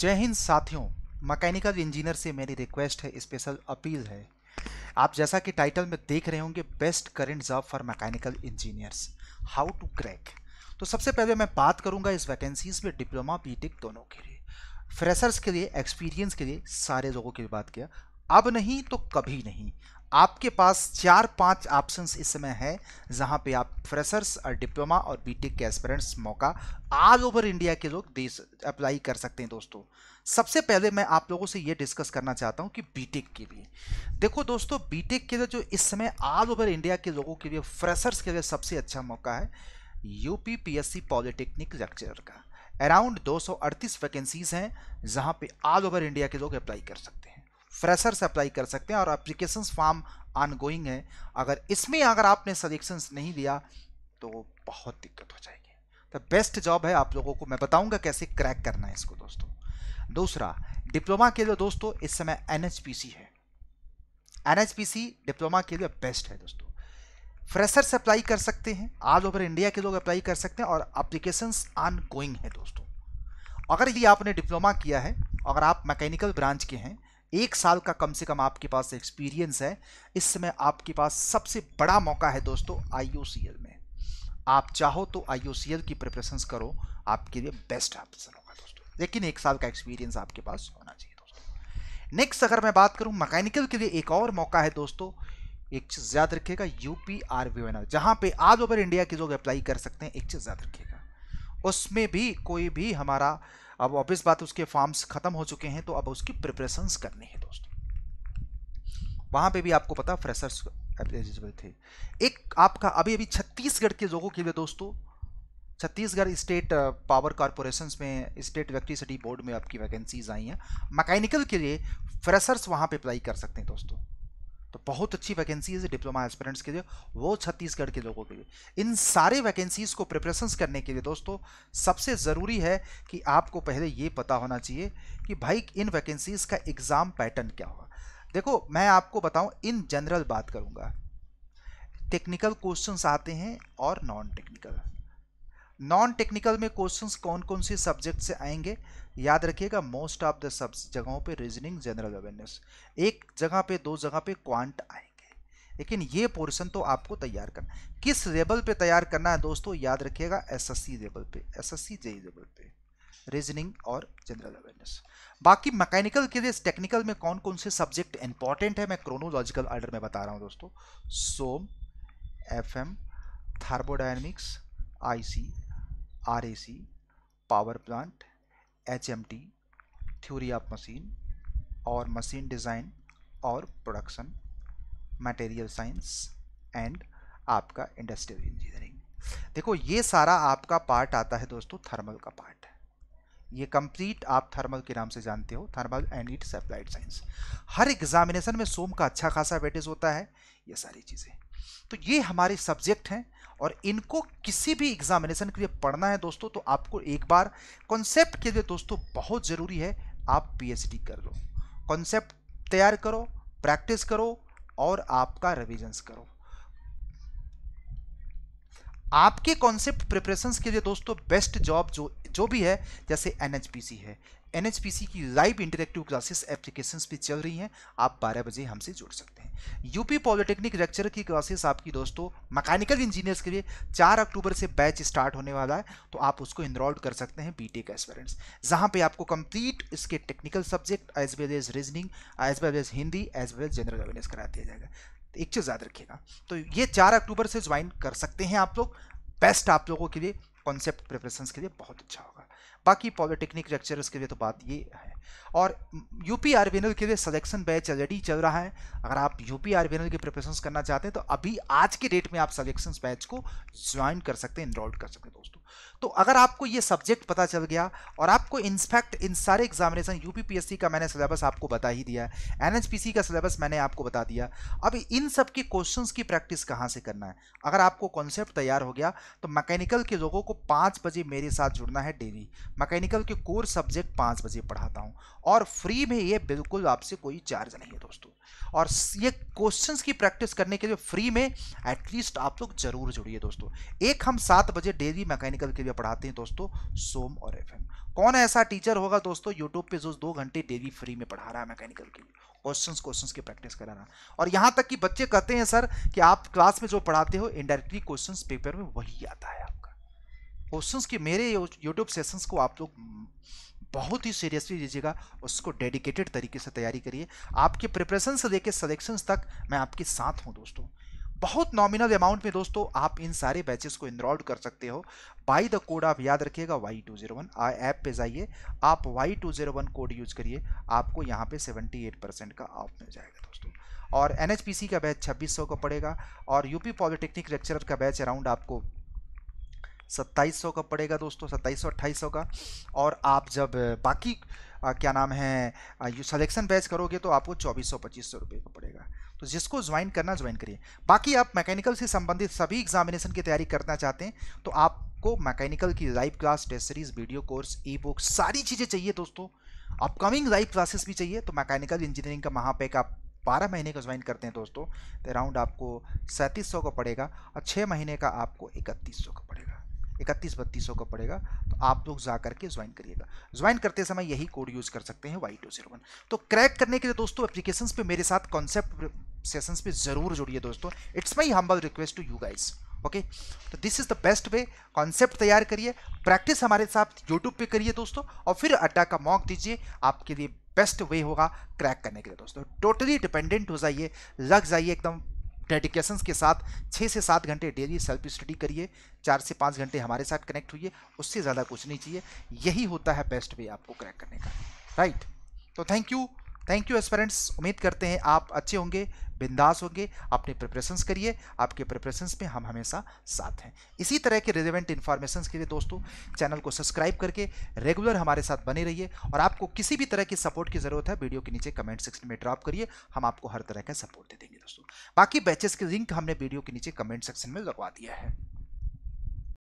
जय हिंद साथियों, mechanical engineer से मेरी रिक्वेस्ट है, स्पेशल अपील है। आप जैसा कि टाइटल में देख रहे होंगे best current job for mechanical engineers how to crack तो सबसे पहले मैं बात करूँगा इस वैकेंसीज में डिप्लोमा बीटेक दोनों के लिए। फ्रेशर्स के लिए एक्सपीरियंस के लिए सारे लोगों की बात किया। अब नहीं तो कभी नहीं। आपके पास चार पाँच ऑप्शंस इस समय है, जहाँ पे आप फ्रेशर्स और डिप्लोमा और बीटेक के एस्पिरेंट्स मौका ऑल ओवर इंडिया के लोग देश अप्लाई कर सकते हैं दोस्तों। सबसे पहले मैं आप लोगों से ये डिस्कस करना चाहता हूँ कि बीटेक के लिए। देखो दोस्तों बीटेक के लिए जो इस समय ऑल ओवर इंडिया के लोगों के लिए फ्रेशर्स के लिए सबसे अच्छा मौका है यूपी पीएससी पॉलिटेक्निक लेक्चर का। अराउंड दो सौ अड़तीस वैकेंसीज हैं, जहाँ पे ऑल ओवर इंडिया के लोग अप्लाई कर सकते हैं। फ्रेशर से अप्लाई कर सकते हैं और अप्लीकेशन फॉर्म ऑन गोइंग है। अगर इसमें अगर आपने सजेक्शन नहीं दिया तो बहुत दिक्कत हो जाएगी। तो बेस्ट जॉब है आप लोगों को। मैं बताऊँगा कैसे क्रैक करना है इसको दोस्तों। दूसरा डिप्लोमा के लिए दोस्तों, इस समय एन है। एन डिप्लोमा के लिए बेस्ट है दोस्तों। फ्रेशर से अप्लाई कर सकते हैं। ऑल ओवर इंडिया के लोग अप्लाई कर सकते हैं और एप्लीकेशन ऑन गोइंग है दोस्तों। अगर ये आपने डिप्लोमा किया है, अगर आप मैकेनिकल ब्रांच के हैं एक साल का कम से कम आपके पास एक्सपीरियंस है। इस समय आपके पास सबसे बड़ा मौका है दोस्तों आई में। आप चाहो तो आई की प्रिपरेशन करो, आपके लिए बेस्ट ऑप्शन होगा दोस्तों। लेकिन एक साल का एक्सपीरियंस आपके पास होना चाहिए दोस्तों। नेक्स्ट अगर मैं बात करूँ मैकेनिकल के लिए एक और मौका है दोस्तों। एक चीज़ याद रखिएगा यूपी आर वी जहाँ पे ऑल ओवर इंडिया के लोग अप्लाई कर सकते हैं, एक चीज़ याद रखिएगा। उसमें भी कोई भी हमारा अब ऑब्वियस बात, उसके फॉर्म्स खत्म हो चुके हैं तो अब उसकी प्रिपरेशंस करनी है दोस्तों। वहाँ पे भी आपको पता फ्रेशर्स एलिजिबल थे। एक आपका अभी अभी छत्तीसगढ़ के लोगों के लिए दोस्तों, छत्तीसगढ़ स्टेट पावर कॉरपोरेशन में स्टेट इलेक्ट्रिसिटी बोर्ड में आपकी वैकेंसीज आई हैं। मैकेनिकल के लिए फ्रेशर्स वहाँ पे अप्लाई कर सकते हैं दोस्तों। तो बहुत अच्छी वैकेंसीज है डिप्लोमा एस्पिरेंट्स के लिए, वो छत्तीसगढ़ के लोगों के लिए। इन सारे वैकेंसीज को प्रिपरेशंस करने के लिए दोस्तों, सबसे ज़रूरी है कि आपको पहले ये पता होना चाहिए कि भाई, इन वैकेंसीज का एग्ज़ाम पैटर्न क्या होगा। देखो, मैं आपको बताऊँ इन जनरल बात करूँगा। टेक्निकल क्वेश्चंस आते हैं और नॉन टेक्निकल नॉन टेक्निकल में क्वेश्चंस कौन कौन से सब्जेक्ट से आएँगे? याद रखिएगा मोस्ट ऑफ़ द सब जगहों पे रीजनिंग जनरल अवेयरनेस एक जगह पे, दो जगह पे क्वांट आएँगे। लेकिन ये पोर्शन तो आपको तैयार करना किस लेवल पे तैयार करना है दोस्तों? याद रखिएगा एसएससी लेवल पे एसएससी जेई लेवल पे। रीजनिंग और जनरल अवेयरनेस बाकी मैकेनिकल के लिए टेक्निकल में कौन कौन से सब्जेक्ट इंपॉर्टेंट है? मैं क्रोनोलॉजिकल ऑर्डर में बता रहा हूँ दोस्तों। SOM F M thermodynamics I C R A C power plant H M T theory of machine और मशीन डिज़ाइन और प्रोडक्शन मटेरियल साइंस एंड आपका इंडस्ट्रियल इंजीनियरिंग देखो, ये सारा आपका पार्ट आता है दोस्तों थर्मल का पार्ट ये कंप्लीट आप थर्मल के नाम से जानते हो thermal and its applied science her examination में सोम का अच्छा खासा वेटेज होता है, ये सारी चीज़ें। तो ये हमारे सब्जेक्ट हैं और इनको किसी भी एग्जामिनेशन के लिए पढ़ना है दोस्तों तो आपको एक बार कॉन्सेप्ट के लिए दोस्तों बहुत ज़रूरी है, आप पीएचडी कर लो। कॉन्सेप्ट तैयार करो प्रैक्टिस करो और आपका रिविजन्स करो। आपके कॉन्सेप्ट प्रिपरेशंस के लिए दोस्तों बेस्ट जॉब जो जो भी है, जैसे एनएचपीसी है। एनएचपीसी की लाइव इंटरेक्टिव क्लासेस एप्लीकेशंस भी चल रही हैं। आप 12 बजे हमसे जुड़ सकते हैं। यूपी पॉलिटेक्निक लेक्चर की क्लासेस आपकी दोस्तों मैकेनिकल इंजीनियर्स के लिए 4 अक्टूबर से बैच स्टार्ट होने वाला है तो आप उसको इनरोल्ड कर सकते हैं बीटेक एस्पेरेंट्स जहाँ पे आपको कंप्लीट इसके technical subject as well as reasoning as well as Hindi as well as general awareness करा दिया जाएगा। एक चीज़ याद रखिएगा। तो ये चार अक्टूबर से ज्वाइन कर सकते हैं आप लोग। बेस्ट आप लोगों के लिए कॉन्सेप्ट प्रिपरेशन के लिए बहुत अच्छा होगा। बाकी पॉलिटेक्निक लेक्चरर्स के लिए तो बात ये है। और यूपी आरवीएनएल के लिए सिलेक्शन बैच ऑलरेडी चल रहा है। अगर आप यूपी आरवीएनएल की प्रिपरेशन करना चाहते हैं तो अभी आज के डेट में आप सिलेक्शन बैच को ज्वाइन कर सकते हैं इनरोल कर सकते हैं दोस्तों। तो अगर आपको ये सब्जेक्ट पता चल गया और आपको इंस्पेक्ट इन सारे एग्जामिनेशन यूपीपीएससी का मैंने सिलेबस आपको बता ही दिया है एनएचपीसी का सिलेबस मैंने आपको बता दिया अब इन सब के क्वेश्चंस की प्रैक्टिस कहाँ से करना है? अगर आपको कॉन्सेप्ट तैयार हो गया तो मैकेनिकल के लोगों को पाँच बजे मेरे साथ जुड़ना है डेली मैकेनिकल के कोर सब्जेक्ट पाँच बजे पढ़ाता हूँ और फ्री में ये बिल्कुल आपसे कोई चार्ज नहीं है दोस्तों। और ये क्वेश्चंस की प्रैक्टिस करने के लिए फ्री में एटलीस्ट आप लोग ज़रूर जुड़िए दोस्तों। एक हम सात बजे डेली मैकेनिकल के लिए पढ़ाते हैं दोस्तों, सोम और एफएम। कौन ऐसा टीचर होगा दोस्तों यूट्यूब पे जो दो घंटे डेली फ्री में पढ़ा रहा है मैकेनिकल के लिए? क्वेश्चंस क्वेश्चंस की प्रैक्टिस करा रहा और यहाँ तक कि बच्चे कहते हैं, सर, कि आप क्लास में जो पढ़ाते हो इनडायरेक्टली क्वेश्चन पेपर में वही आता है आपका। क्वेश्चन के मेरे यूट्यूब सेशंस को आप लोग बहुत ही सीरियसली लीजिएगा, उसको डेडिकेटेड तरीके से तैयारी करिए। आपके प्रिपरेशन से लेकर सलेक्शन तक मैं आपके साथ हूँ दोस्तों। बहुत नॉमिनल अमाउंट में दोस्तों आप इन सारे बैचेस को इनरोल्ड कर सकते हो। बाई द कोड आप याद रखिएगा Y two zero one app पे जाइए। आप Y two zero one code use करिए। आपको यहाँ पे सेवेंटी एट परसेंट का ऑफ़ मिल जाएगा दोस्तों। और NHPC का बैच छब्बीस सौ का पड़ेगा। और यूपी पॉलिटेक्निक लेक्चरर का बैच अराउंड आपको सत्ताईस सौ का पड़ेगा दोस्तों। सत्ताईस सौ अट्ठाईस सौ का। और आप जब बाकी आ, क्या नाम है सिलेक्शन बैच करोगे तो आपको चौबीस सौ पच्चीस सौ रुपये का पड़ेगा। तो जिसको ज्वाइन करना, ज्वाइन करिए। बाकी आप मैकेनिकल से संबंधित सभी एग्जामिनेशन की तैयारी करना चाहते हैं तो आपको मैकेनिकल की live class test series video course e book सारी चीज़ें चाहिए दोस्तों। अपकमिंग लाइव क्लासेस भी चाहिए तो मैकेनिकल इंजीनियरिंग का महापैक आप बारह महीने का ज्वाइन करते हैं दोस्तों तो अराउंड आपको सैंतीस सौ का पड़ेगा और छः महीने का आपको इकतीस सौ का पड़ेगा। इकतीस, बत्तीस सौ का पड़ेगा तो आप लोग जा करके ज्वाइन करिएगा। ज्वाइन करते समय यही कोड यूज़ कर सकते हैं वाई टू ज़ीरो वन तो क्रैक करने के लिए दोस्तों एप्लीकेशन पे मेरे साथ कॉन्सेप्ट सेशंस पे ज़रूर जुड़िए दोस्तों। It's my humble request to you guys okay तो this is the best way concept तैयार करिए प्रैक्टिस हमारे साथ यूट्यूब पे करिए दोस्तों, और फिर अड्डा का मॉक दीजिए, आपके लिए बेस्ट वे होगा क्रैक करने के लिए दोस्तों। टोटली डिपेंडेंट हो जाइए, लग जाइए एकदम डेडिकेशंस के साथ छः से सात घंटे डेली सेल्फ स्टडी करिए, चार से पाँच घंटे हमारे साथ कनेक्ट हुई उससे ज़्यादा कुछ नहीं चाहिए। यही होता है बेस्ट वे आपको क्रैक करने का राइट तो thank you thank you aspirants उम्मीद करते हैं आप अच्छे होंगे, बिंदास होंगे। अपने प्रिपरेशंस करिए आपके प्रिपरेशंस में हम हमेशा साथ हैं। इसी तरह के रिलेवेंट इन्फॉर्मेशन के लिए दोस्तों चैनल को सब्सक्राइब करके रेगुलर हमारे साथ बने रहिए और आपको किसी भी तरह की सपोर्ट की ज़रूरत है वीडियो के नीचे कमेंट सेक्शन में ड्रॉप करिए। हम आपको हर तरह का सपोर्ट दे देंगे दोस्तों। बाकी बैचेस के लिंक हमने वीडियो के नीचे कमेंट सेक्शन में लगवा दिया है।